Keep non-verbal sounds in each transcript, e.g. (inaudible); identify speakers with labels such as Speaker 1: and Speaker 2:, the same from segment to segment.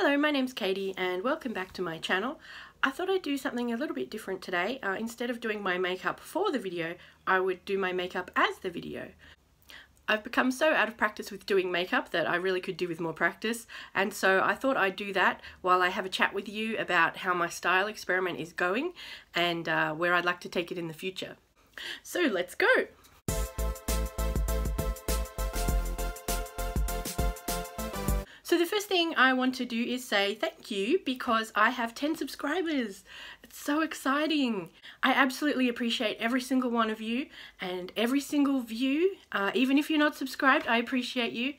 Speaker 1: Hello, my name's Katie and welcome back to my channel. I thought I'd do something a little bit different today. Uh, instead of doing my makeup for the video, I would do my makeup as the video. I've become so out of practice with doing makeup that I really could do with more practice and so I thought I'd do that while I have a chat with you about how my style experiment is going and uh, where I'd like to take it in the future. So let's go! Thing I want to do is say thank you because I have 10 subscribers. It's so exciting. I absolutely appreciate every single one of you and every single view. Uh, even if you're not subscribed, I appreciate you.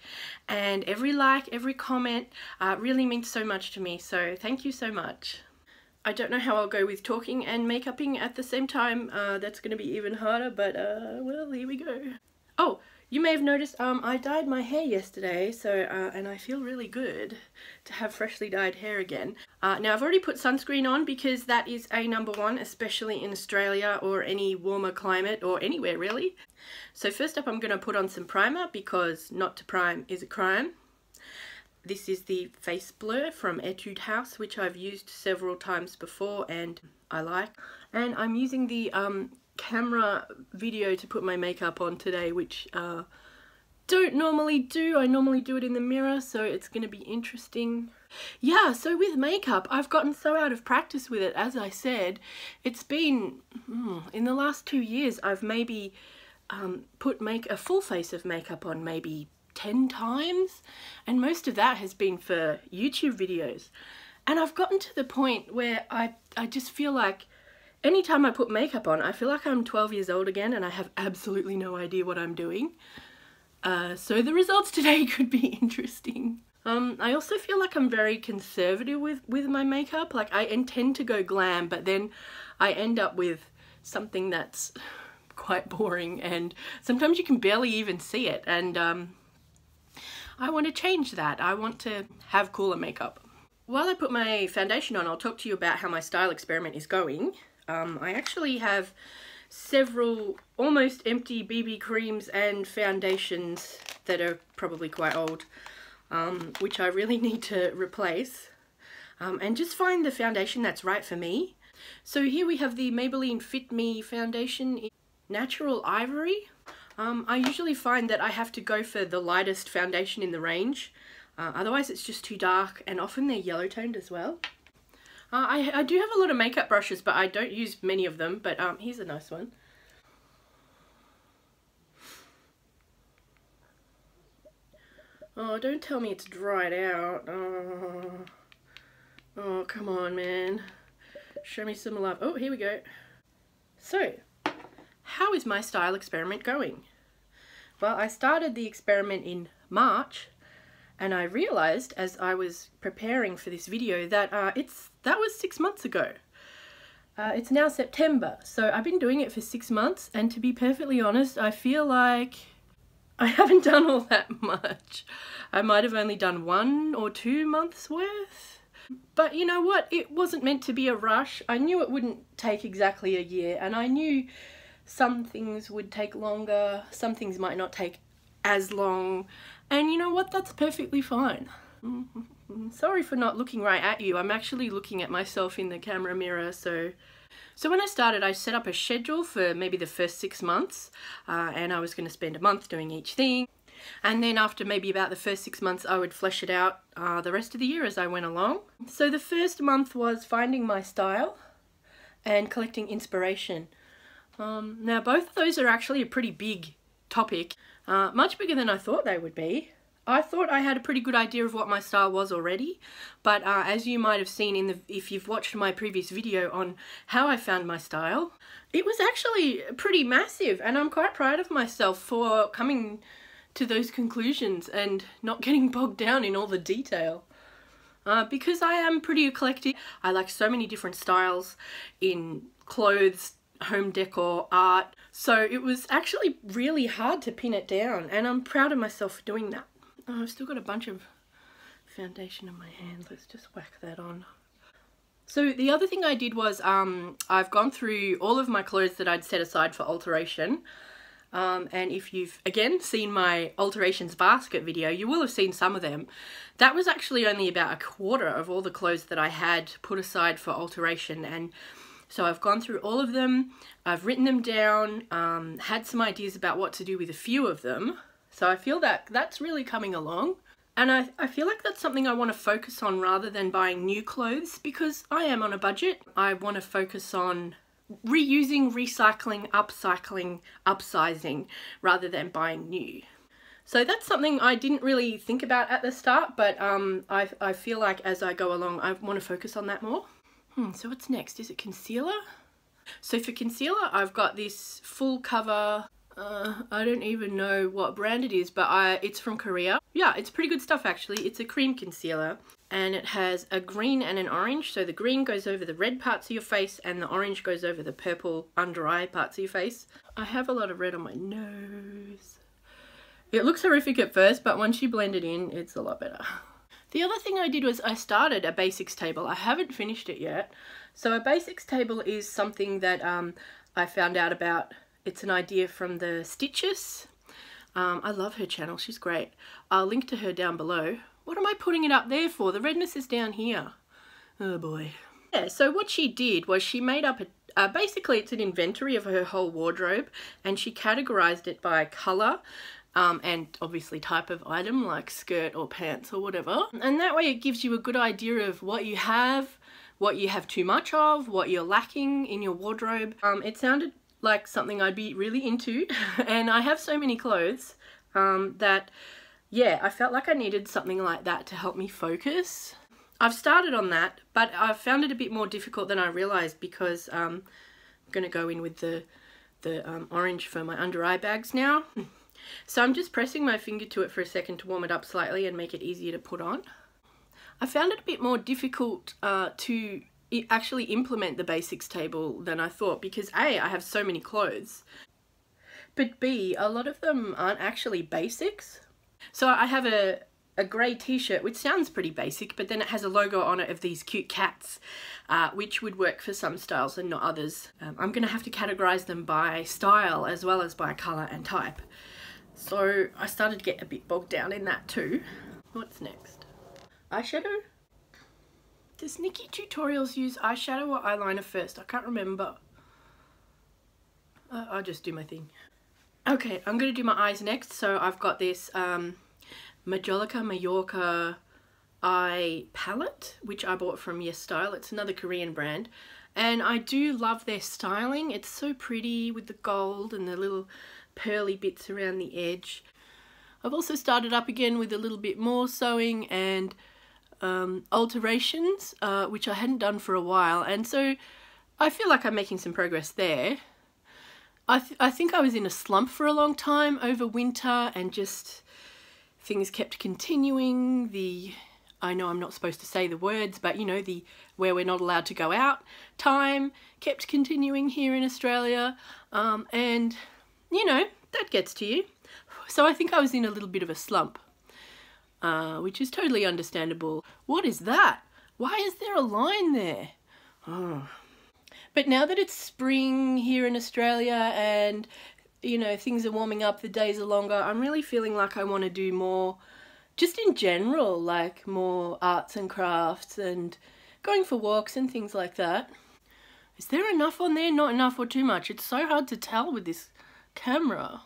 Speaker 1: And every like, every comment uh, really means so much to me. So thank you so much. I don't know how I'll go with talking and make makeuping at the same time. Uh, that's going to be even harder, but uh, well, here we go. Oh, you may have noticed um, I dyed my hair yesterday, so uh, and I feel really good to have freshly dyed hair again. Uh, now I've already put sunscreen on because that is a number one, especially in Australia or any warmer climate or anywhere really. So first up I'm going to put on some primer because not to prime is a crime. This is the Face Blur from Etude House, which I've used several times before and I like. And I'm using the um, camera video to put my makeup on today, which uh, don't normally do. I normally do it in the mirror, so it's going to be interesting. Yeah, so with makeup, I've gotten so out of practice with it, as I said. It's been, hmm, in the last two years, I've maybe um, put make a full face of makeup on maybe 10 times, and most of that has been for YouTube videos. And I've gotten to the point where I, I just feel like anytime I put makeup on, I feel like I'm 12 years old again and I have absolutely no idea what I'm doing. Uh, so the results (laughs) today could be interesting. Um, I also feel like I'm very conservative with, with my makeup. Like I intend to go glam, but then I end up with something that's (laughs) quite boring and sometimes you can barely even see it. And um, I want to change that. I want to have cooler makeup. While I put my foundation on, I'll talk to you about how my style experiment is going. Um, I actually have several almost empty BB creams and foundations that are probably quite old, um, which I really (laughs) need to replace. Um, and just find the foundation that's right for me. So here we have the Maybelline Fit Me foundation in Natural Ivory. Um, I usually find that I have to go for the lightest foundation in the range, uh, otherwise it's just too dark and often they're yellow toned as well. Uh, I, I do have a lot of makeup brushes, but I don't use many of them. But um, here's a nice one. Oh, don't tell me it's dried out. Oh, oh come on, man. Show me some love. Oh, here we go. So, how is my style experiment going? Well, I started the experiment in March and I realized as I was preparing for this video that uh, it's that was six months ago. Uh, it's now September, so I've been doing it for six months, and to be perfectly honest, I feel like I (laughs) haven't done all that much. I might have only done one or two months worth. But you know what? It wasn't meant to be a rush. I knew it wouldn't take exactly a year, and I knew some things would take longer, some things might not take as long, and you know what? That's perfectly fine. Sorry for not looking right at you. I'm actually looking at myself in the camera mirror, so... So when I started, I set up a schedule for maybe the first six months, uh, and I was going to spend a month doing each thing. And then after maybe about the first six months, I would flesh it out uh, the rest of the year as I went along. So the first month was finding my style and collecting inspiration. Um, now both of those are actually a pretty big topic, uh, much bigger than I thought they would be. I thought I had a pretty good idea of what my style was already, but uh, as you might have seen in the if you've watched my previous video on how I found my style, it was actually pretty massive and I'm quite proud of myself for coming to those conclusions and not (laughs) getting bogged down in all the detail. Uh, because I am pretty eclectic. I like so many different styles in clothes, home decor, art. So it was actually really hard to pin it down and I'm proud of myself for doing that. Oh, I've still got a bunch of foundation in my hand. Let's just whack that on. So the other thing I did was um, I've gone through all of my clothes that I'd set aside for alteration Um, and if you've, again, seen my alterations basket video, you will have seen some of them. That was actually only about a quarter of all the clothes that I had put aside for alteration. And so I've gone through all of them, I've written them down, um, had some ideas about what to do with a few of them. So I feel that that's really coming along. And I, I feel like that's something I want to focus on rather than buying new clothes because I am on a budget. I want to focus on reusing, recycling, upcycling, upsizing rather than buying new. So that's something I didn't really think about at the start, but um, I, I feel like as I go along, I want to focus on that more. Hmm, so what's next? Is it concealer? So for concealer, I've got this full cover uh, I don't even know what brand it is, but I, it's from Korea. Yeah, it's pretty good stuff actually. It's a cream concealer and it has a green and an orange. So the green goes over the red parts of your face and the orange goes over the purple under eye parts of your face. I have a lot of red on my nose. It looks horrific at first, but once you blend it in, it's a lot better. The other thing I did was I started a basics table. I haven't finished it yet. So a basics table is something that um, I found out about it's an idea from the Stitchess. Um, I love her channel, she's great. I'll link to her down below. What am I putting it up there for? The redness is down here. Oh boy. Yeah, so what she did was she made up a uh, basically it's an inventory of her whole wardrobe and she categorized it by color um, and obviously type of item like skirt or pants or whatever and that way it gives you a good idea of what you have what you have too much of what you're lacking in your wardrobe um, it sounded like something I'd be really into (laughs) and I have so many clothes um, that yeah I felt like I needed something like that to help me focus. I've started on that but I've found it a bit more difficult than I realized because um, I'm going to go in with the the um, orange for my under eye bags now. (laughs) So I'm just pressing my finger to it for a second to warm it up slightly and make it easier to put on. I found it a bit more difficult uh, to actually implement the basics table than I thought because A, I have so many clothes, but B, a lot of them aren't actually basics. So I have a, a grey t-shirt which sounds pretty basic but then it has a logo on it of these cute cats uh, which would work for some styles and not others. Um, I'm going to have to categorise them by style as well as by colour and type. So I started to get a bit bogged down in that too. What's next? Eyeshadow? Does Nikkie Tutorials use eyeshadow or eyeliner first? I can't remember. Uh, I'll just do my thing. Okay, I'm going to do my eyes next. So I've got this um, Majolica Majorca eye palette, which I bought from Yes Style. It's another Korean brand. And I do love their styling. It's so pretty with the gold and the little pearly bits around the edge. I've also started up again with a little bit more sewing and um, alterations, uh, which I hadn't done for a while, and so I feel like I'm making some progress there. I, th I think I was in a slump for a long time over winter and just things kept continuing. The I know I'm not supposed to say the words, but you know, the where we're not allowed to go out time kept continuing here in Australia. Um, and, you know, that gets to you. So I think I was in a little bit of a slump uh, which is totally understandable. What is that? Why is there a line there? Oh. But now that it's spring here in Australia and you know things are warming up, the days are longer, I'm really feeling like I want to do more just in general, like more arts and crafts and going for walks and things like that. Is there enough on there? Not enough or too much? It's so hard to tell with this camera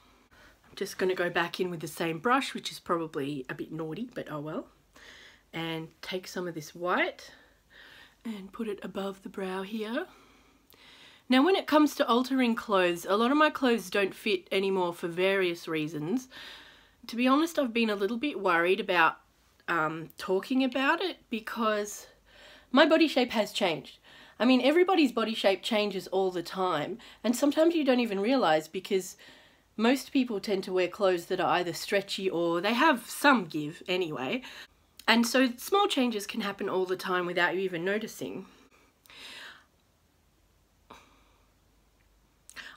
Speaker 1: I'm just going to go back in with the same brush, which is probably a bit naughty, but oh well. And take some of this white and put it above the brow here. Now when it comes to altering clothes, a lot of my clothes don't fit anymore for various reasons. To be honest, I've been a little bit worried about um, talking about it because my body shape has changed. I mean, everybody's body shape changes all the time, and sometimes you don't even realize because most people tend to wear clothes that are either stretchy or they have some give anyway. And so small changes can happen all the time without you even noticing.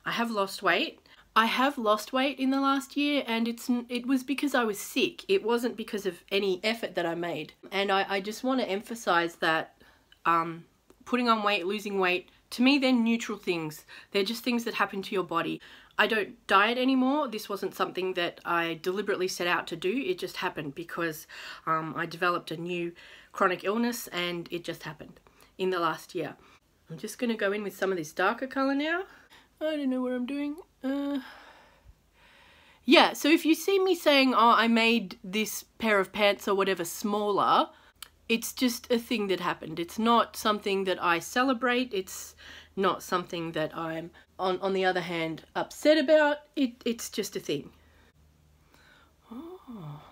Speaker 1: I have lost weight. I have lost weight in the last year and it's it was because I was sick. It wasn't because of any effort that I made. And I, I just want to emphasize that um, putting on weight, losing weight, to me they're neutral things. They're just things that happen to your body. I don't diet anymore. This wasn't something that I deliberately set out to do. It just happened because um, I developed a new chronic illness and it just happened in the last year. I'm just going to go in with some of this darker colour now. I don't know what I'm doing. Uh... Yeah, so if you see me saying, oh, I made this pair of pants or whatever smaller, it's just a thing that happened. It's not something that I celebrate. It's not something that I'm, on, on the other hand, upset about. It, it's just a thing. Oh,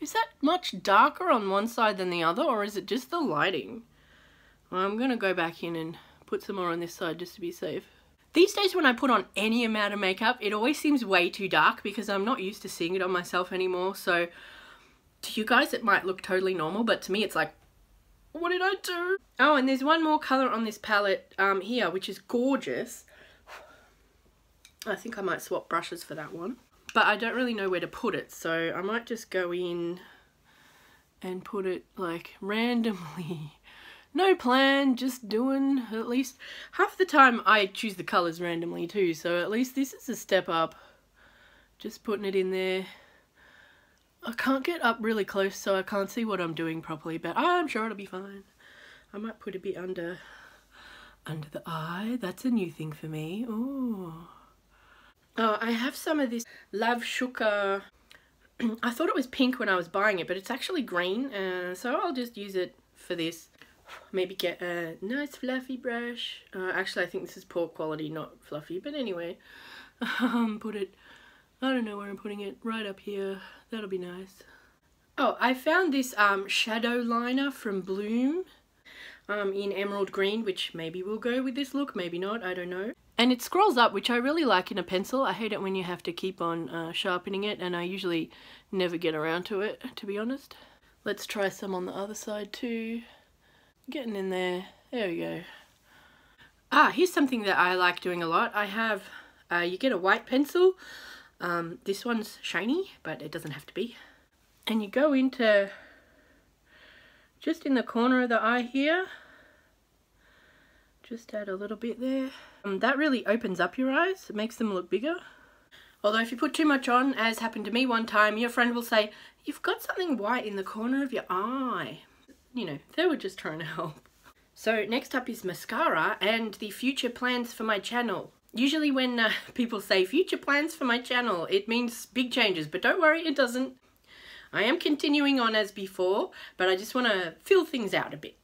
Speaker 1: is that much darker on one side than the other, or is it just the lighting? Well, I'm going to go back in and put some more on this side just to be safe. These days when I put on any amount of makeup, it always seems way too dark because I'm not used to seeing it on myself anymore. So to you guys, it might look totally normal, but to me, it's like, what did I do? Oh, and there's one more color on this palette um, here, which is gorgeous. I think I might swap brushes for that one. But I don't really know where to put it, so I might just go in and put it like randomly (laughs) no plan, just doing at least half the time I choose the colours randomly too, so at least this is a step up. Just putting it in there. I can't get up really close so I can't see what I'm doing properly, but I'm sure it'll be fine. I might put a bit under under the eye. That's a new thing for me. Ooh. Oh, I have some of this Love Sugar. (clears throat) I thought it was pink when I was buying it, but it's actually green, uh, so I'll just use it for this maybe get a nice fluffy brush. Uh, actually, I think this is poor quality, not fluffy, but anyway. (laughs) Um, put it, I don't know where I'm putting it, right up here. That'll be nice. Oh, I found this um, shadow liner from Bloom um, in emerald green, which maybe will go with this look, maybe not, I don't know. And it scrolls up, which I really like in a pencil. I hate it when you have to keep on uh, sharpening it, and I usually never get around to it, to be honest. Let's try some on the other side too. Getting in there. There we go. Ah, here's something that I like doing a lot. I have, uh, you get a white pencil. Um, this one's shiny, but it doesn't have to be. And you go into, just in the corner of the eye here. Just add a little bit there. Um, that really opens up your eyes. It makes them look bigger. Although if you put too much on, as happened to me one time, your friend will say, you've got something white in the corner of your eye you know, they were just trying to (laughs) help. So next up is mascara and the future plans for my channel. Usually when uh, (laughs) people say future plans for my channel, it means big changes, but don't worry, it doesn't. I am continuing on as before, but I just want to fill things out a bit.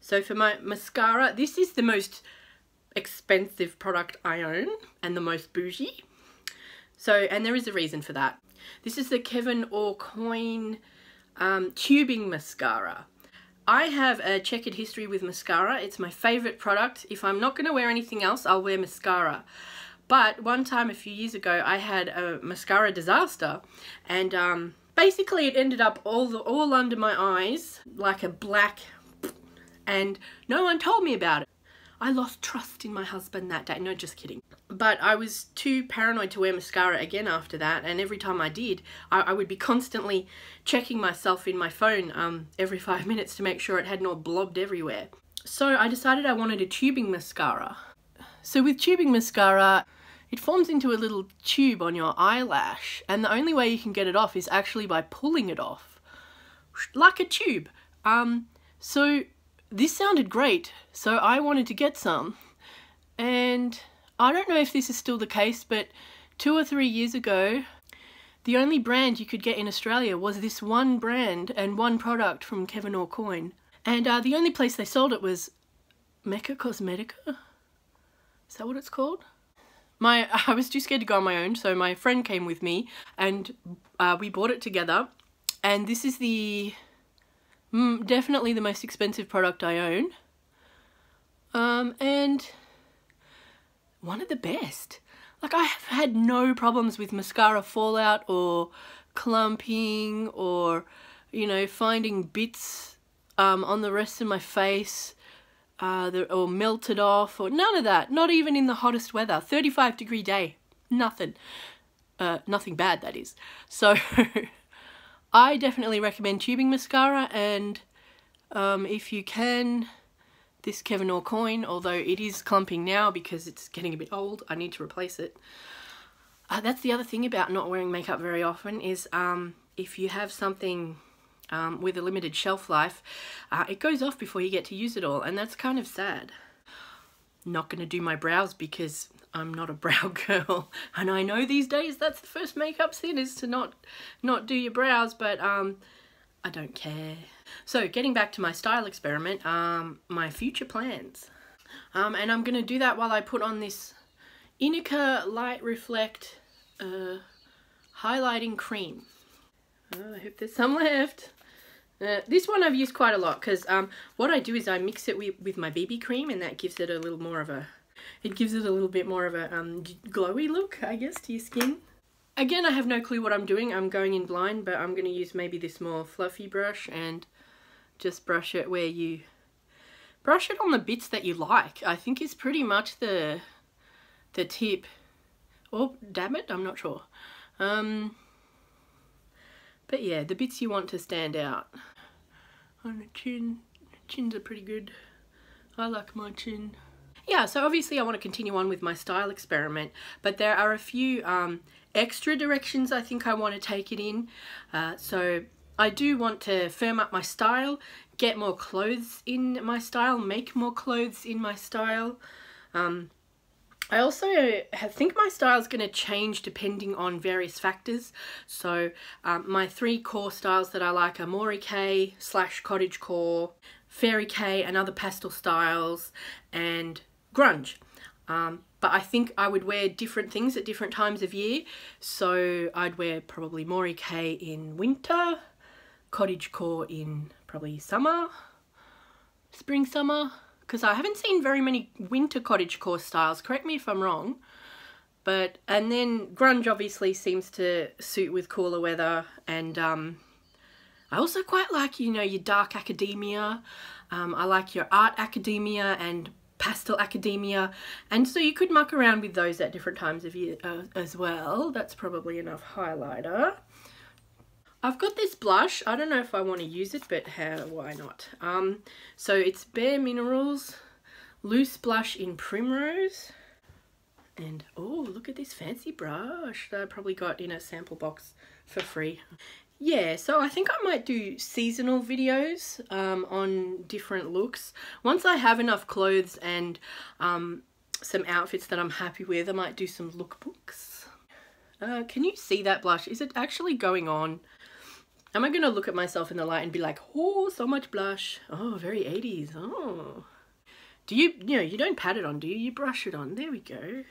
Speaker 1: So for my mascara, this is the most expensive product I own and the most bougie. So, and there is a reason for that. This is the Kevyn Aucoin um, tubing mascara. I have a checkered history with mascara. It's my favorite product. If I'm not going to wear anything else, I'll wear mascara. But one time a few years ago, I had a mascara disaster and um, basically it ended up all, the, all under my eyes like a black and no one told me about it. I lost trust in my husband that day. No, just kidding. But I was too paranoid to wear mascara again after that. And every time I did, I, I would be constantly checking myself in my phone um, every five (laughs) minutes to make sure it hadn't all blobbed everywhere. So I decided I wanted a tubing mascara. So with tubing mascara, it forms into a little tube on your eyelash. And the only way you can get it off is actually by pulling it off. Like a tube. Um, so this sounded great, so I wanted to get some. And I don't know if this is still the case, but two or three years ago, the only brand you could get in Australia was this one brand and one product from Kevyn Aucoin. And uh, the only place they sold it was Mecca Cosmetica? Is that what it's called? My, (laughs) I was too scared to go on my own, so my friend came with me and uh, we bought it together. And this is the Mm, definitely the most expensive product I own. Um, and one of the best. Like I have had no problems with mascara fallout or clumping or, you know, finding bits um, on the rest of my face uh, or melted off or none of that. Not even in the hottest weather. 35 degree day. Nothing. Uh, nothing bad, that is. So (laughs) I definitely recommend tubing mascara and um, if you can, this Kevin Kevyn Aucoin, although it is clumping now because it's getting a bit old, I need to replace it. Uh, that's the other thing about not wearing makeup very often is um, if you have something um, with a limited shelf life, uh, it goes off before you get to use it all, and that's kind of sad. Not going to do my brows because I'm not a brow (laughs) girl, and I know these days that's the first makeup sin is to not not do your brows, but um, I don't care. So getting back to my style experiment, um, my future plans, um, and I'm going to do that while I put on this Inika Light Reflect uh, highlighting cream. Oh, I hope there's some left. Uh, this one I've used quite a lot because um, what I do is I mix it with, with my BB cream and that gives it a little more of a, it gives it a little bit more of a um, glowy look, I guess, to your skin. Again, I have no clue what I'm doing. I'm going in blind, but I'm going to use maybe this more fluffy brush and just brush it where you, brush it on the bits that you like. I think it's pretty much the, the tip. Or dab it, I'm not sure. Um, but yeah, the bits you want to stand out. On the chin, chins are pretty good. I like my chin. Yeah, so obviously I want to continue on with my style experiment, but there are a few um, extra directions I think I want to take it in. Uh, so I do want to firm up my style, get more clothes in my style, make more clothes in my style. Um, I also think my style is going to change depending on various factors. So um, my three core styles that I like are Mori Kei slash Cottage Core, Fairy Kei and other pastel styles, and grunge. Um, but I think I would wear different things at different times of year. So I'd wear probably Mori Kei in winter, Cottage Core in probably summer, spring, summer, because I haven't seen very many winter cottage core styles. Correct me if I'm wrong. But, and then grunge obviously seems to suit with cooler weather and um, I also quite like, you know, your dark academia. Um, I like your art academia and pastel academia and so you could muck around with those at different times of year uh, as well. That's probably enough highlighter. I've got this blush. I don't know if I want to use it, but how, why not? Um, so it's Bare Minerals Loose Blush in Primrose. And, oh, look at this fancy brush that I probably got in a sample box for free. Yeah, so I think I might do seasonal videos um, on different looks. Once I have enough clothes and um, some outfits that I'm happy with, I might do some lookbooks. Uh, can you see that blush? Is it actually going on? Am I going to look at myself in the light and be like, oh, so much blush. Oh, very 80s. Oh. Do you, you know, you don't pat it on, do you? You brush it on. There we go.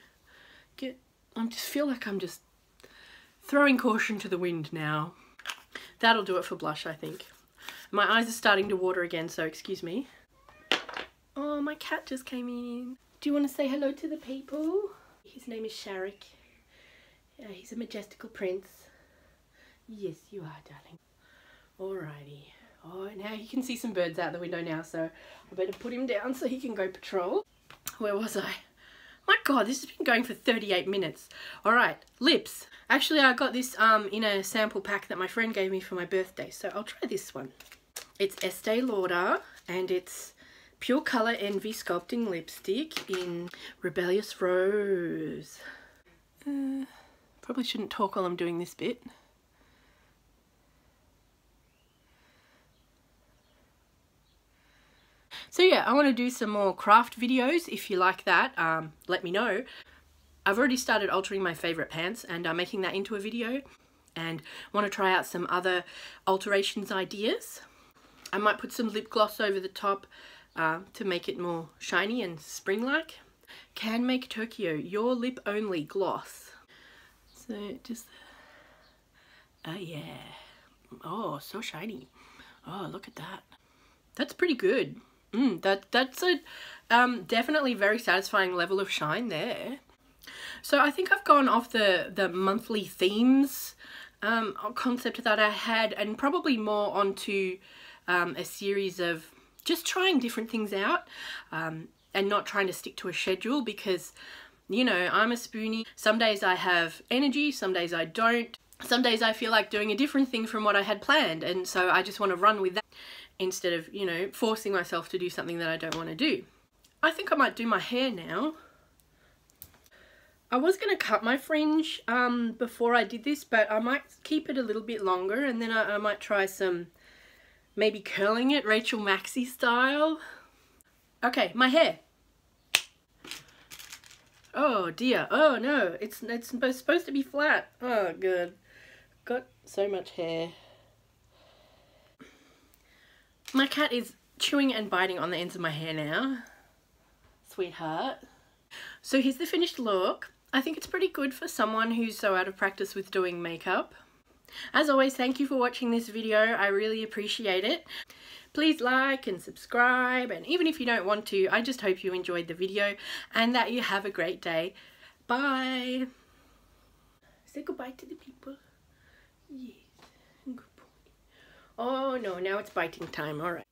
Speaker 1: Get, I just feel like I'm just throwing caution to the wind now. That'll do it for blush, I think. My eyes are starting to water again, so excuse me. Oh, my cat just came in. Do you want to say hello to the people? His name is Sharik. He's a majestical prince. Yes, you are, darling. Alrighty. Oh, now you can see some birds out the window now, so I better put him down so he can go patrol. Where was I? My god, this has been going for 38 minutes. Alright, lips. Actually, I got this um, in a sample pack that my friend gave me for my birthday, so I'll try this one. It's Estee Lauder, and it's Pure Colour Envy Sculpting Lipstick in Rebellious Rose. Uh, probably shouldn't talk while I'm doing this bit. So yeah, I want to do some more craft videos. If you like that, um, let me know. I've already started altering my favourite pants and I'm making that into a video and want to try out some other alterations ideas. I might put some lip gloss over the top uh, to make it more shiny and spring-like. Can Make Tokyo, your lip only gloss. So just, oh yeah. Oh, so shiny. Oh, look at that. That's pretty good. Mm, that that's a um, definitely very satisfying level of shine there. So I think I've gone off the the monthly themes um, concept that I had, and probably more onto um, a series of just trying different things out um, and not trying to stick to a schedule because you know I'm a spoonie. Some days I have energy, some days I don't. Some days I feel like doing a different thing from what I had planned, and so I just want to run with that instead of, you know, forcing myself to do something that I don't want to do. I think I might do my hair now. I was going to cut my fringe um, before I did this, but I might keep it a little bit longer and then I, I might try some, maybe curling it, Rachel Maksy style. Okay, my hair. Oh dear, oh no, it's, it's supposed to be flat. Oh good, got so much hair. My cat is chewing and biting on the ends of my hair now. Sweetheart. So here's the finished look. I think it's pretty good for someone who's so out of practice with doing makeup. As always, thank you for watching this video. I really appreciate it. Please like and subscribe, and even if you don't want to, I just hope you enjoyed the video and that you have a great day. Bye! Say goodbye to the people. Boy. Oh no, now it's biting time, alright.